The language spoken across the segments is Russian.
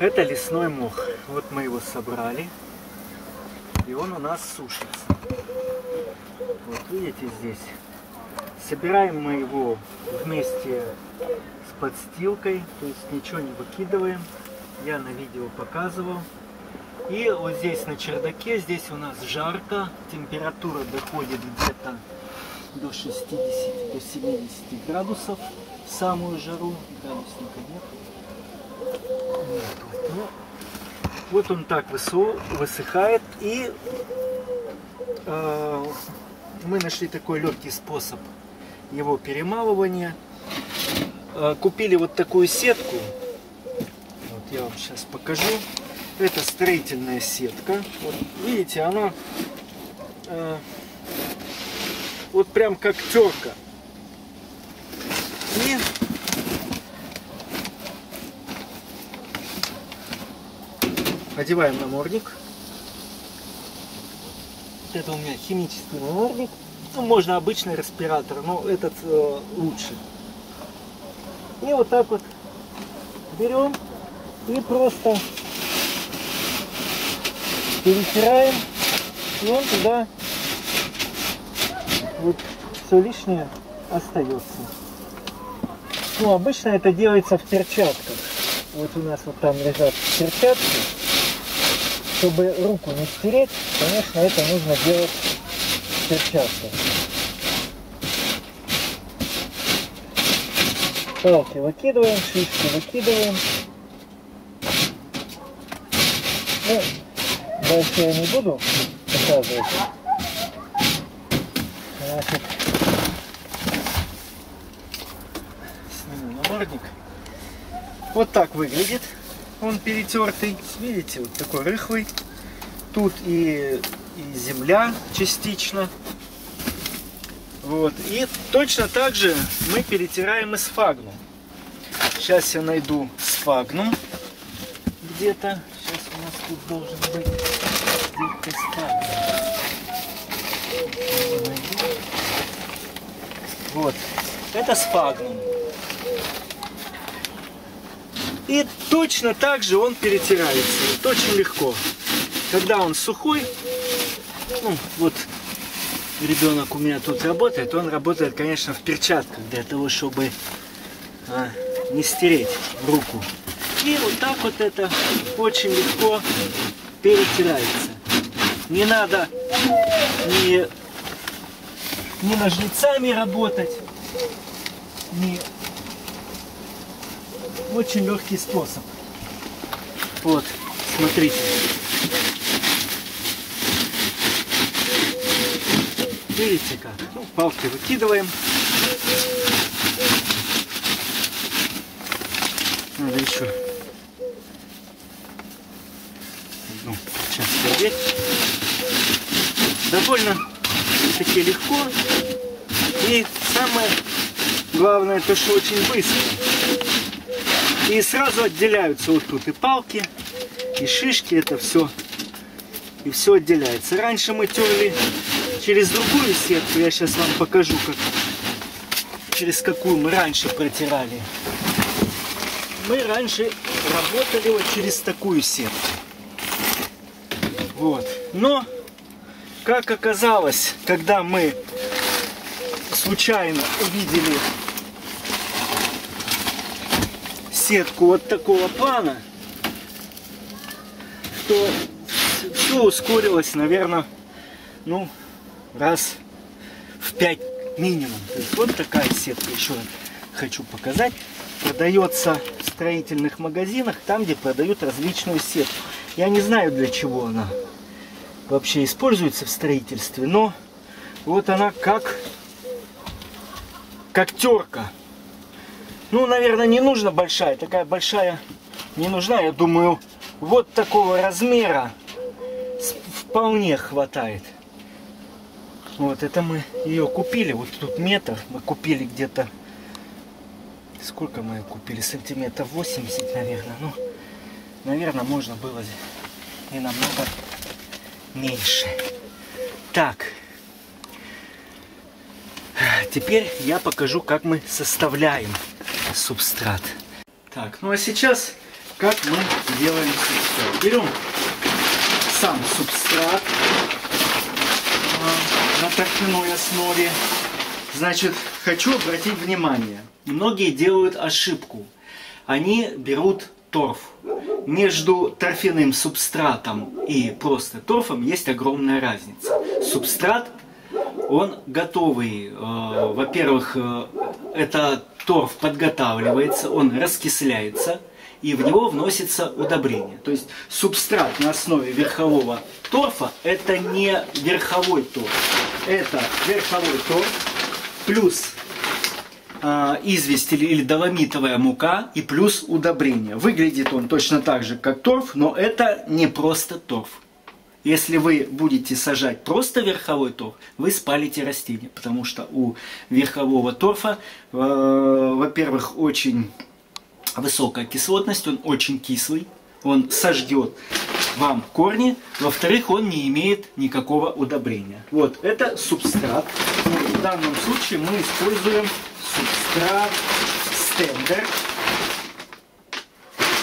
Это лесной мох. Вот мы его собрали. И он у нас сушится. Вот видите здесь. Собираем мы его вместе с подстилкой. То есть ничего не выкидываем. Я на видео показывал. И вот здесь на чердаке, здесь у нас жарко. Температура доходит где-то до 60, до 70 градусов. Самую жару. Градусника нет. Вот, он так высыхает. И э, мы нашли такой легкий способ его перемалывания. Э, купили вот такую сетку. Вот я вам сейчас покажу. Это строительная сетка. Вот, видите, она э, вот прям как терка. И одеваем намордник. Это у меня химический намордник. Ну, можно обычный респиратор, но этот э, лучше. И вот так вот берем и просто перетираем. И он туда вот все лишнее остается. Ну, обычно это делается в перчатках. Вот у нас вот там лежат перчатки. Чтобы руку не стереть, конечно, это нужно делать в перчатках. Палки выкидываем, шишки выкидываем. Ну, дальше я не буду показывать. Значит, сниму намордник. Вот так выглядит. Он перетертый. Видите, вот такой рыхлый. Тут и, и земля частично. Вот. И точно так же мы перетираем и сфагнум. Сейчас я найду сфагнум где-то. Сейчас у нас тут должен быть где-то сфагнум. Вот. Это сфагнум. И точно так же он перетирается. Это очень легко. Когда он сухой, ну, вот ребенок у меня тут работает, он работает, конечно, в перчатках для того, чтобы а, не стереть руку. И вот так вот это очень легко перетирается. Не надо ни, ни ножницами работать, ни очень легкий способ. Вот, смотрите. Видите как? Ну, палки выкидываем. Надо еще одну часть одеть. Довольно таки легко. И самое главное, то что очень быстро. И сразу отделяются вот тут и палки, и шишки, это все. И все отделяется. Раньше мы терли через другую сетку. Я сейчас вам покажу, как, через какую мы раньше протирали. Мы раньше работали вот через такую сетку. Вот. Но, как оказалось, когда мы случайно увидели сетку вот такого плана, то все ускорилось, наверное, ну, раз в 5 минимум. То есть вот такая сетка, еще хочу показать, продается в строительных магазинах, там, где продают различную сетку. Я не знаю, для чего она вообще используется в строительстве, но вот она как, как терка. Ну, наверное, не нужна большая. Такая большая не нужна. Я думаю, вот такого размера вполне хватает. Вот, это мы ее купили. Вот тут метр. Мы купили где-то... Сколько мы ее купили? Сантиметров 80, наверное. Ну, наверное, можно было и намного меньше. Так. Теперь я покажу, как мы составляем субстрат. Так, ну а сейчас как мы делаем субстрат. Берем сам субстрат а, на торфяной основе. Значит, хочу обратить внимание, многие делают ошибку. Они берут торф. Между торфяным субстратом и просто торфом есть огромная разница. Субстрат, он готовый. Э, во-первых, э, это торф подготавливается, он раскисляется, и в него вносится удобрение. То есть субстрат на основе верхового торфа – это не верховой торф. Это верховой торф плюс э, известь или, или доломитовая мука и плюс удобрение. Выглядит он точно так же, как торф, но это не просто торф. Если вы будете сажать просто верховой торф, вы спалите растение, потому что у верхового торфа, э, во-первых, очень высокая кислотность, он очень кислый, он сожгет вам корни, во-вторых, он не имеет никакого удобрения. Вот, это субстрат. В данном случае мы используем субстрат стендер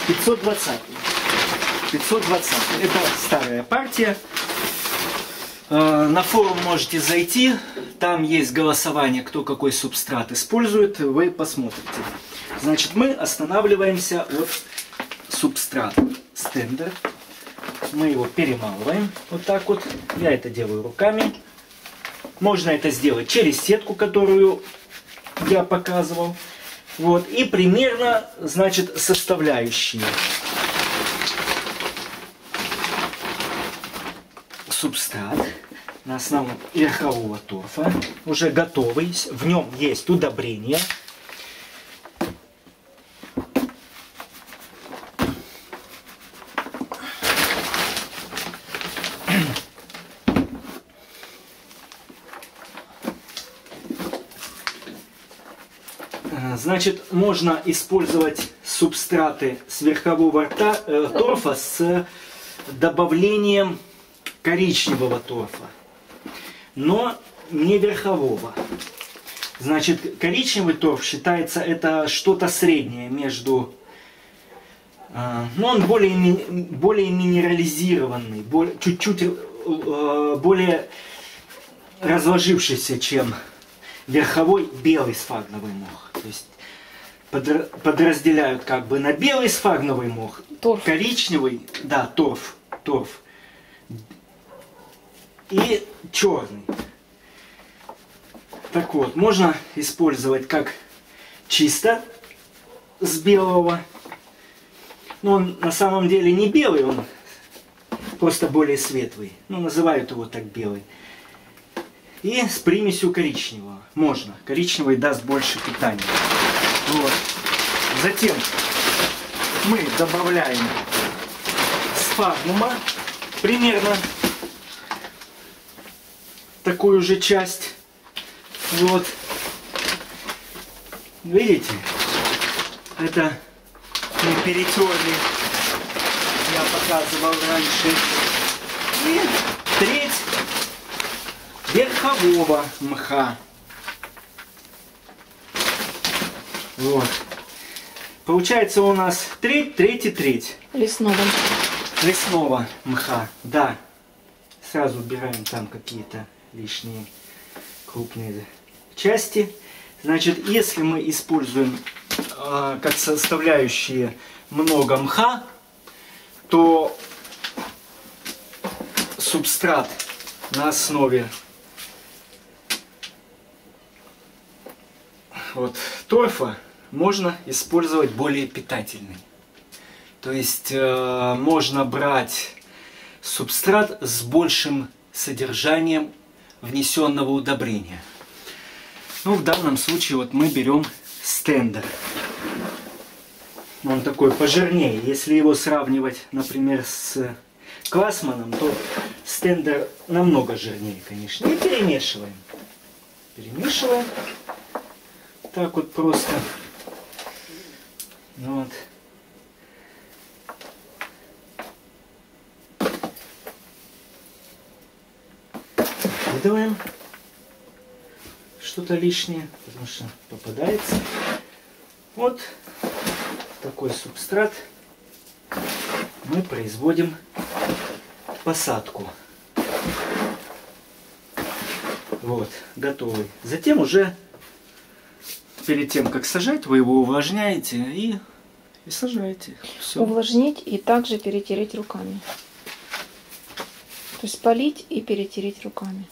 520. 520. Это старая партия. Э, на форум можете зайти, там есть голосование, кто какой субстрат использует, вы посмотрите. Значит, мы останавливаемся от субстрата стендер мы его перемалываем вот так вот. Я это делаю руками. Можно это сделать через сетку, которую я показывал. Вот. И примерно, значит, составляющие. Субстрат на основном верхового торфа, уже готовый, в нем есть удобрение, Значит, можно использовать субстраты с верхового рта, э, торфа с добавлением коричневого торфа, но не верхового. Значит, коричневый торф считается это что-то среднее между... Э, ну, он более, более минерализированный, чуть-чуть э, более разложившийся, чем верховой белый сфагновый мох. То есть подразделяют как бы на белый сфагновый мох, торф. коричневый, да, торф, торф, и черный. Так вот, можно использовать как чисто с белого. Но он на самом деле не белый, он просто более светлый. Ну, называют его так белый. И с примесью коричневого. Можно. Коричневый даст больше питания. Вот. Затем мы добавляем сфагнума примерно такую же часть. Вот. Видите? Это мы перетерли. Я показывал раньше. И треть верхового мха. Вот. Получается у нас треть, треть и треть. Лесного. Лесного мха, да. Сразу убираем там какие-то лишние крупные части. Значит, если мы используем э, как составляющие много мха, то субстрат на основе вот торфа можно использовать более питательный. То есть э, можно брать субстрат с большим содержанием внесенного удобрения. Ну, в данном случае вот мы берем стендер. Он такой пожирнее. Если его сравнивать, например, с классманом, то стендер намного жирнее, конечно. И перемешиваем. Перемешиваем. Так вот просто. Вот. Выкидываем что-то лишнее, потому что попадается. Вот такой субстрат мы производим посадку. Вот, готовый. Затем уже перед тем, как сажать, вы его увлажняете и, и сажаете. Все. Увлажнить и также перетереть руками. То есть полить и перетереть руками.